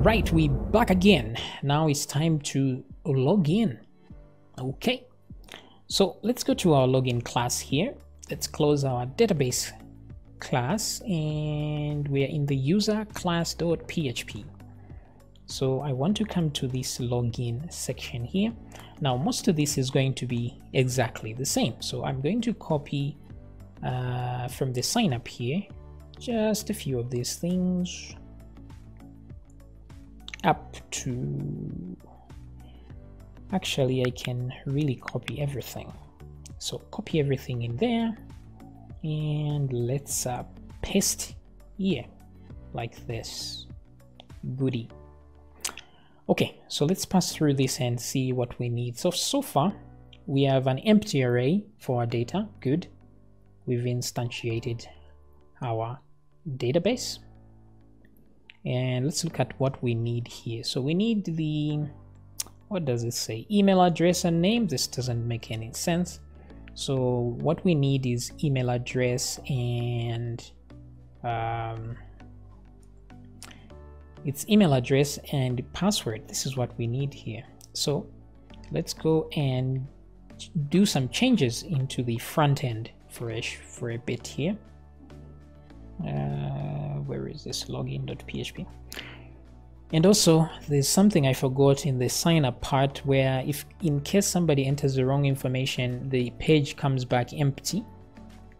Right, we back again. Now it's time to log in. Okay, so let's go to our login class here. Let's close our database class and we're in the user class.php. So I want to come to this login section here. Now most of this is going to be exactly the same. So I'm going to copy uh, from the sign up here just a few of these things up to actually I can really copy everything. So copy everything in there and let's uh, paste here like this. Goody okay so let's pass through this and see what we need. So so far we have an empty array for our data. Good. We've instantiated our database and let's look at what we need here. So we need the what does it say? Email address and name. This doesn't make any sense. So what we need is email address and um, it's email address and password. This is what we need here. So let's go and do some changes into the front end for a, for a bit here. Uh, where is this login.php and also there's something I forgot in the sign up part where if in case somebody enters the wrong information the page comes back empty.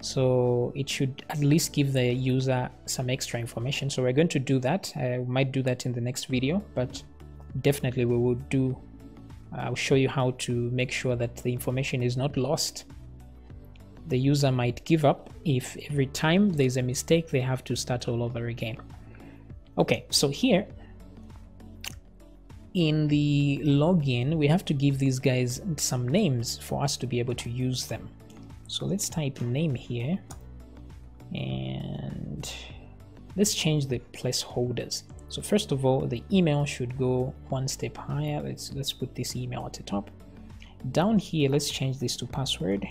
So it should at least give the user some extra information. So we're going to do that. Uh, I might do that in the next video but definitely we will do I'll show you how to make sure that the information is not lost the user might give up if every time there's a mistake they have to start all over again. Okay, so here in the login we have to give these guys some names for us to be able to use them. So let's type name here and let's change the placeholders. So first of all, the email should go one step higher. Let's let's put this email at the top. Down here, let's change this to password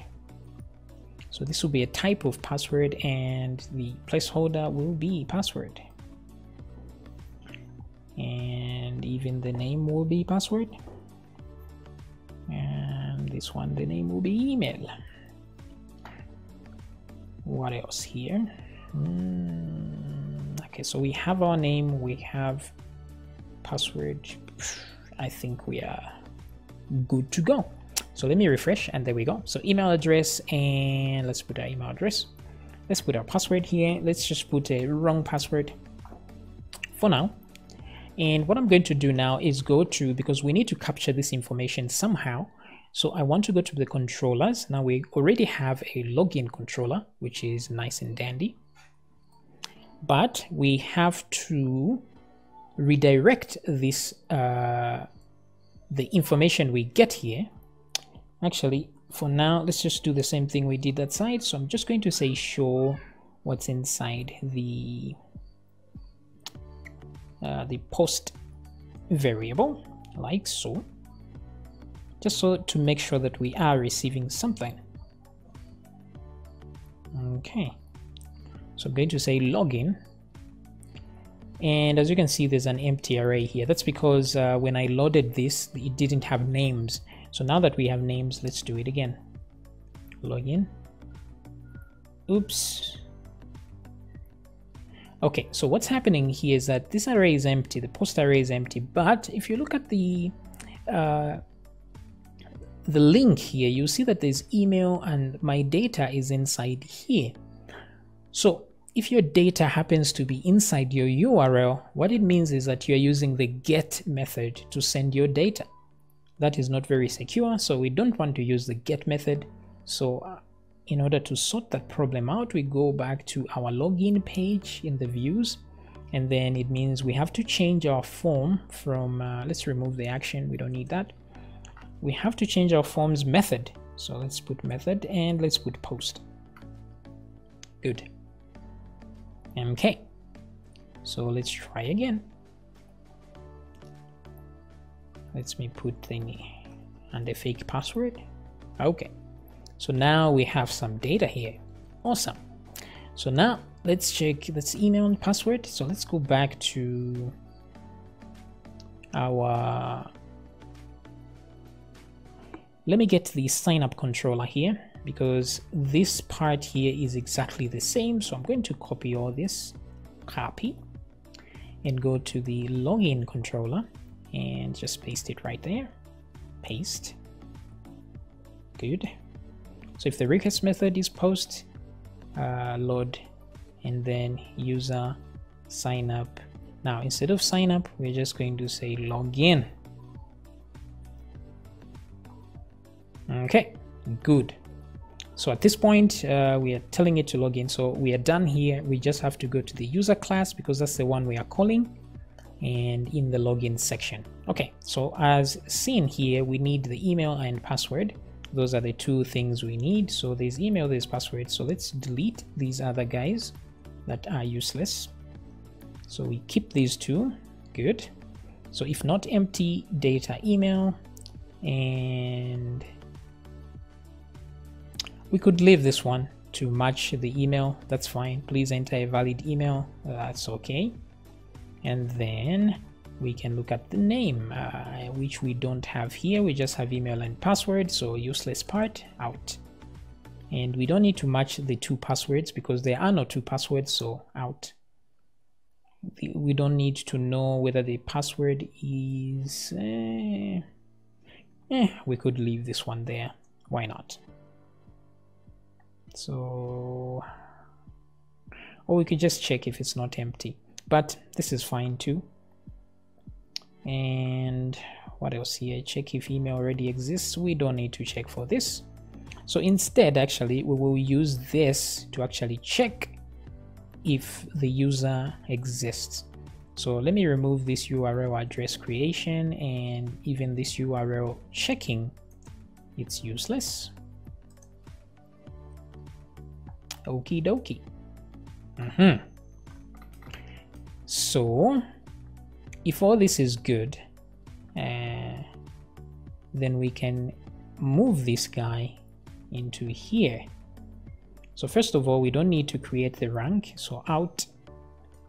so this will be a type of password and the placeholder will be password. And even the name will be password. And this one, the name will be email. What else here? Mm, okay, so we have our name, we have password. I think we are good to go. So let me refresh and there we go. So email address and let's put our email address. Let's put our password here. Let's just put a wrong password for now. And what I'm going to do now is go to, because we need to capture this information somehow. So I want to go to the controllers. Now we already have a login controller, which is nice and dandy. But we have to redirect this, uh, the information we get here actually for now let's just do the same thing we did that side. So I'm just going to say show what's inside the uh, the post variable like so. Just so to make sure that we are receiving something. Okay. So I'm going to say login. And as you can see there's an empty array here. That's because uh, when I loaded this it didn't have names so now that we have names, let's do it again. Login. Oops. Okay, so what's happening here is that this array is empty, the post array is empty, but if you look at the uh, the link here, you see that there's email and my data is inside here. So if your data happens to be inside your URL, what it means is that you're using the get method to send your data that is not very secure so we don't want to use the get method. So uh, in order to sort that problem out we go back to our login page in the views and then it means we have to change our form from uh, let's remove the action we don't need that. We have to change our forms method. So let's put method and let's put post. Good. Okay so let's try again let me put thingy and a fake password. Okay. So now we have some data here. Awesome. So now let's check let's email and password. So let's go back to our let me get the sign up controller here because this part here is exactly the same. So I'm going to copy all this copy and go to the login controller and just paste it right there. Paste. Good. So if the request method is post uh, load and then user sign up. Now instead of sign up we're just going to say login. Okay good. So at this point uh, we are telling it to log in. So we are done here. We just have to go to the user class because that's the one we are calling and in the login section. Okay so as seen here we need the email and password. Those are the two things we need. So there's email there's password. So let's delete these other guys that are useless. So we keep these two. Good. So if not empty data email and we could leave this one to match the email. That's fine. Please enter a valid email. That's okay and then we can look at the name uh, which we don't have here. We just have email and password so useless part out. And we don't need to match the two passwords because there are no two passwords so out. We don't need to know whether the password is eh, eh, we could leave this one there. Why not? So or we could just check if it's not empty but this is fine too. And what else here? Check if email already exists. We don't need to check for this. So instead actually we will use this to actually check if the user exists. So let me remove this url address creation and even this url checking it's useless. Okie dokie. Mm -hmm. So if all this is good uh, then we can move this guy into here. So first of all we don't need to create the rank so out.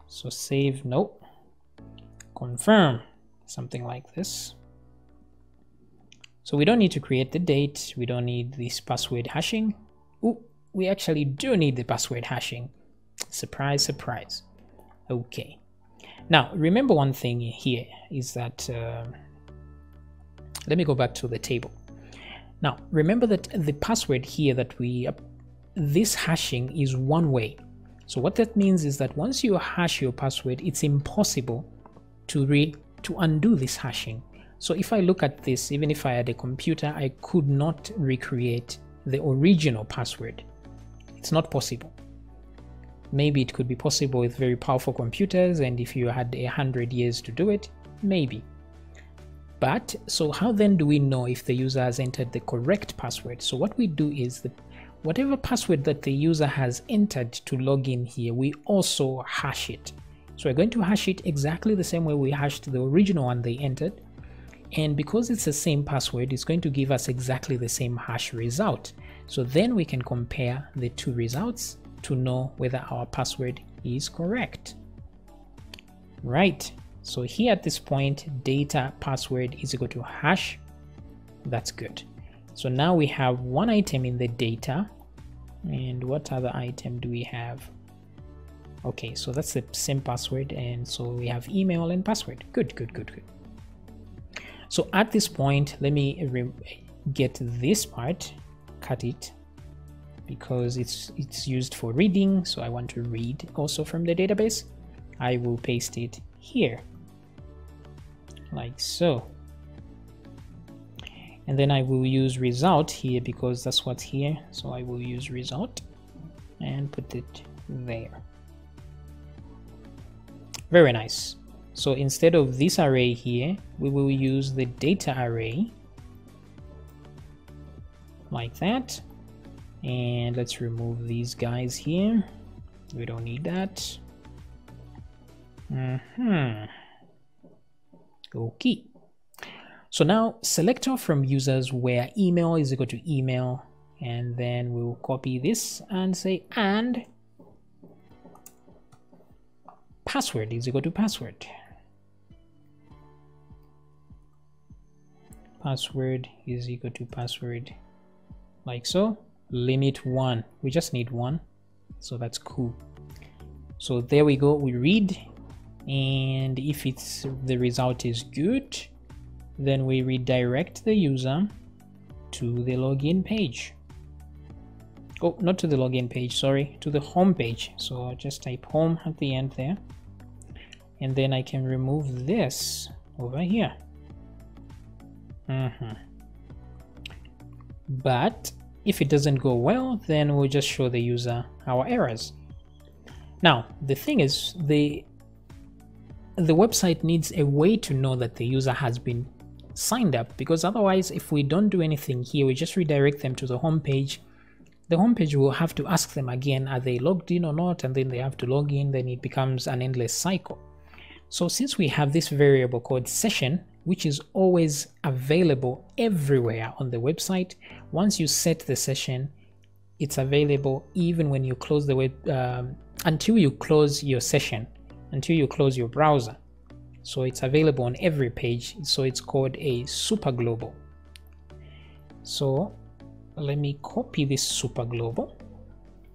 So save no confirm something like this. So we don't need to create the date we don't need this password hashing. Ooh, we actually do need the password hashing. Surprise surprise. Okay now, remember one thing here is that, uh, let me go back to the table. Now, remember that the password here that we, uh, this hashing is one way. So what that means is that once you hash your password, it's impossible to re to undo this hashing. So if I look at this, even if I had a computer, I could not recreate the original password. It's not possible maybe it could be possible with very powerful computers and if you had a hundred years to do it maybe. But so how then do we know if the user has entered the correct password? So what we do is that whatever password that the user has entered to log in here we also hash it. So we're going to hash it exactly the same way we hashed the original one they entered. And because it's the same password it's going to give us exactly the same hash result. So then we can compare the two results to know whether our password is correct. Right, so here at this point, data password is equal to hash. That's good. So now we have one item in the data. And what other item do we have? Okay, so that's the same password. And so we have email and password. Good, good, good, good. So at this point, let me get this part, cut it because it's it's used for reading so I want to read also from the database. I will paste it here like so. And then I will use result here because that's what's here so I will use result and put it there. Very nice. So instead of this array here we will use the data array like that and let's remove these guys here. We don't need that. Mm hmm okay. So now selector from users where email is equal to email. And then we'll copy this and say and password is equal to password. Password is equal to password. Like so limit one. We just need one. So that's cool. So there we go. We read. And if it's the result is good then we redirect the user to the login page. Oh not to the login page sorry to the home page. So I'll just type home at the end there. And then I can remove this over here. Mm -hmm. but if it doesn't go well then we'll just show the user our errors. Now the thing is the the website needs a way to know that the user has been signed up because otherwise if we don't do anything here we just redirect them to the home page the homepage will have to ask them again are they logged in or not? And then they have to log in then it becomes an endless cycle so since we have this variable called session which is always available everywhere on the website once you set the session it's available even when you close the web um, until you close your session until you close your browser so it's available on every page so it's called a super global so let me copy this super global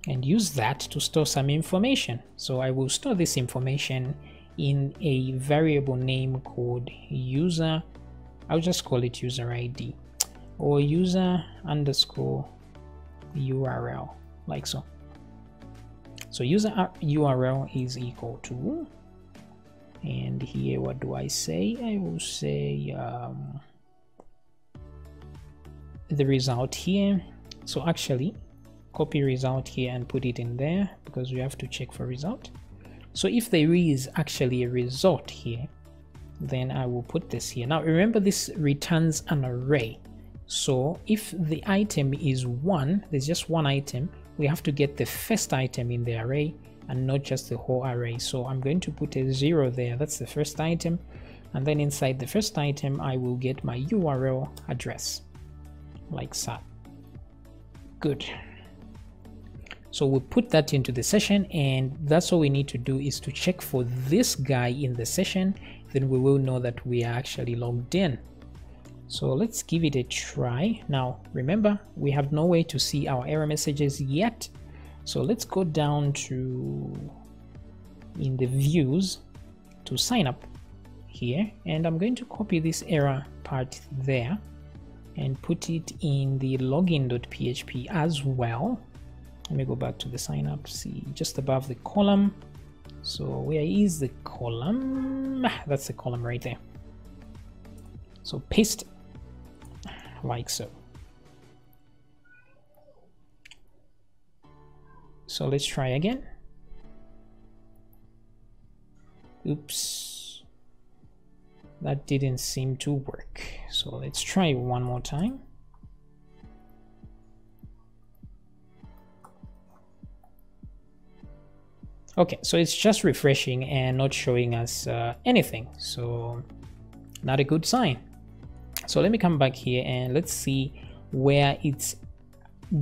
and use that to store some information. So I will store this information in a variable name called user, I'll just call it user ID or user underscore URL like so. So user URL is equal to, and here what do I say? I will say um, the result here so actually copy result here and put it in there because we have to check for result so if there is actually a result here then I will put this here. Now remember this returns an array. So if the item is one there's just one item we have to get the first item in the array and not just the whole array. So I'm going to put a zero there that's the first item. And then inside the first item I will get my URL address like so good so we put that into the session and that's all we need to do is to check for this guy in the session. Then we will know that we are actually logged in. So let's give it a try. Now remember we have no way to see our error messages yet. So let's go down to in the views to sign up here. And I'm going to copy this error part there and put it in the login.php as well let me go back to the sign up see just above the column. So where is the column? Ah, that's the column right there. So paste. Like so. So let's try again. Oops. That didn't seem to work. So let's try one more time. Okay, so it's just refreshing and not showing us uh, anything. So not a good sign. So let me come back here and let's see where it's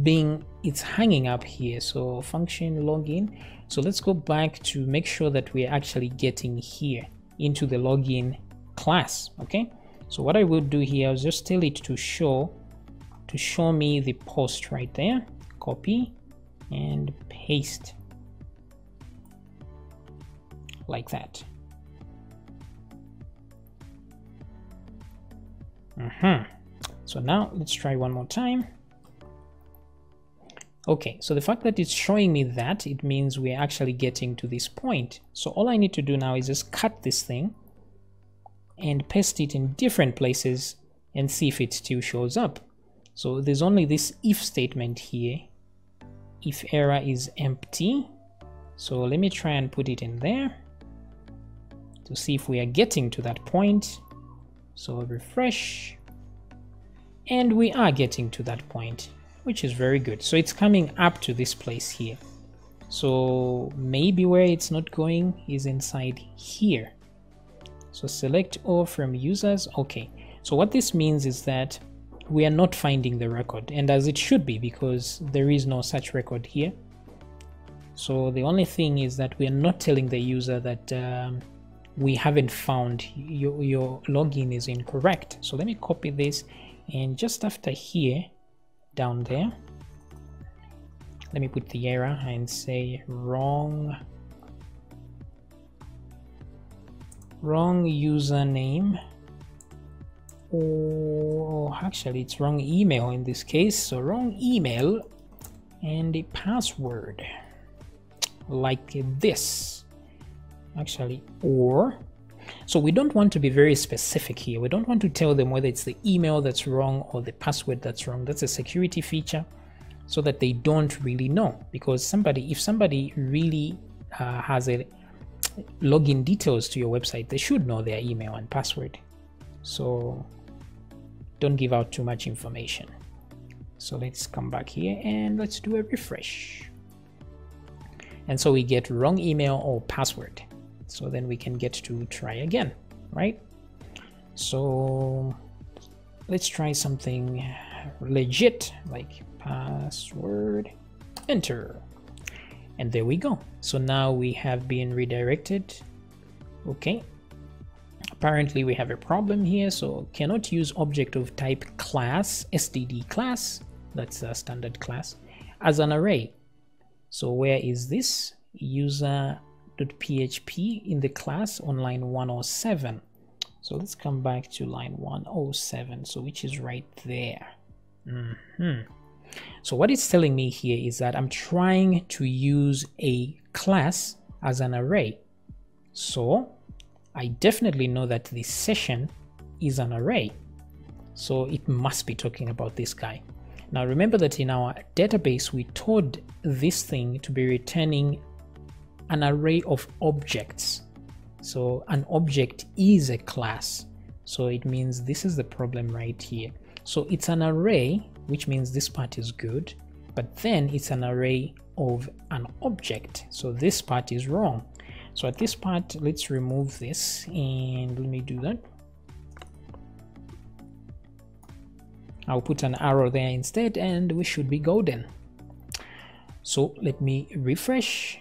being it's hanging up here. So function login. So let's go back to make sure that we're actually getting here into the login class okay? So what I will do here is just tell it to show to show me the post right there. Copy and paste like that uh mm-hmm. so now let's try one more time okay so the fact that it's showing me that it means we're actually getting to this point so all I need to do now is just cut this thing and paste it in different places and see if it still shows up. So there's only this if statement here, if error is empty. So let me try and put it in there to see if we are getting to that point. So refresh, and we are getting to that point, which is very good. So it's coming up to this place here. So maybe where it's not going is inside here. So select all from users. Okay, so what this means is that we are not finding the record and as it should be because there is no such record here. So the only thing is that we are not telling the user that um, we haven't found your, your login is incorrect. So let me copy this and just after here, down there, let me put the error and say wrong wrong username or actually it's wrong email in this case so wrong email and a password like this actually or so we don't want to be very specific here. We don't want to tell them whether it's the email that's wrong or the password that's wrong. That's a security feature so that they don't really know. Because somebody if somebody really uh, has a login details to your website they should know their email and password. So don't give out too much information. So let's come back here and let's do a refresh. And so we get wrong email or password so then we can get to try again right? So let's try something legit like password enter. And there we go. So now we have been redirected. Okay. Apparently we have a problem here. So cannot use object of type class std class. That's a standard class as an array. So where is this user.php in the class on line 107 so let's come back to line 107 so which is right there mm -hmm. So what it's telling me here is that I'm trying to use a class as an array. So I definitely know that this session is an array. So it must be talking about this guy. Now remember that in our database, we told this thing to be returning an array of objects. So an object is a class. So it means this is the problem right here. So it's an array which means this part is good, but then it's an array of an object. So this part is wrong. So at this part, let's remove this and let me do that. I'll put an arrow there instead and we should be golden. So let me refresh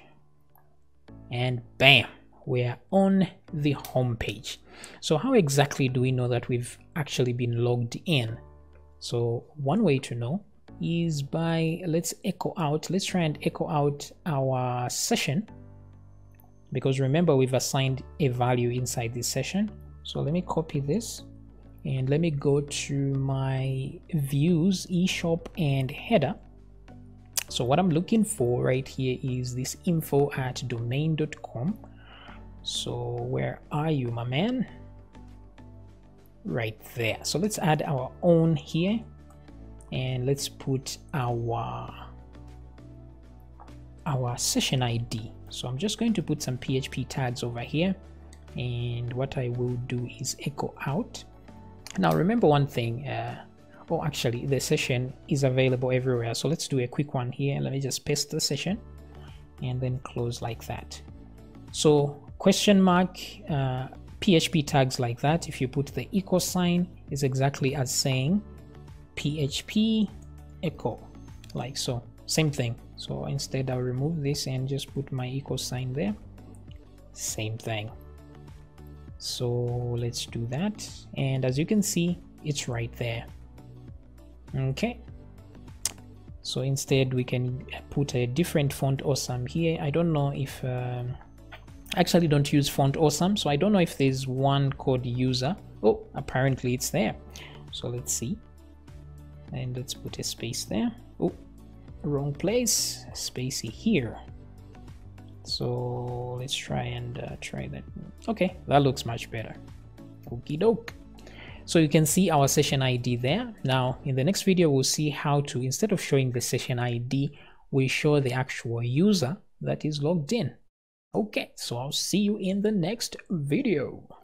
and bam, we're on the home page. So how exactly do we know that we've actually been logged in? So one way to know is by let's echo out let's try and echo out our session because remember we've assigned a value inside this session so let me copy this and let me go to my views eShop and header so what I'm looking for right here is this info at domain.com so where are you my man? Right there. So let's add our own here and let's put our our session id so i'm just going to put some php tags over here and what i will do is echo out. Now remember one thing uh, oh actually the session is available everywhere so let's do a quick one here let me just paste the session and then close like that so question mark uh, PHP tags like that, if you put the equal sign, is exactly as saying PHP echo, like so. Same thing. So instead, I'll remove this and just put my equal sign there. Same thing. So let's do that. And as you can see, it's right there. Okay. So instead, we can put a different font awesome here. I don't know if. Um, actually don't use font awesome so i don't know if there's one called user. Oh apparently it's there. So let's see. And let's put a space there. Oh wrong place. Spacey here. So let's try and uh, try that. Okay that looks much better. Okie doke so you can see our session id there now in the next video we'll see how to instead of showing the session id we show the actual user that is logged in Okay, so I'll see you in the next video.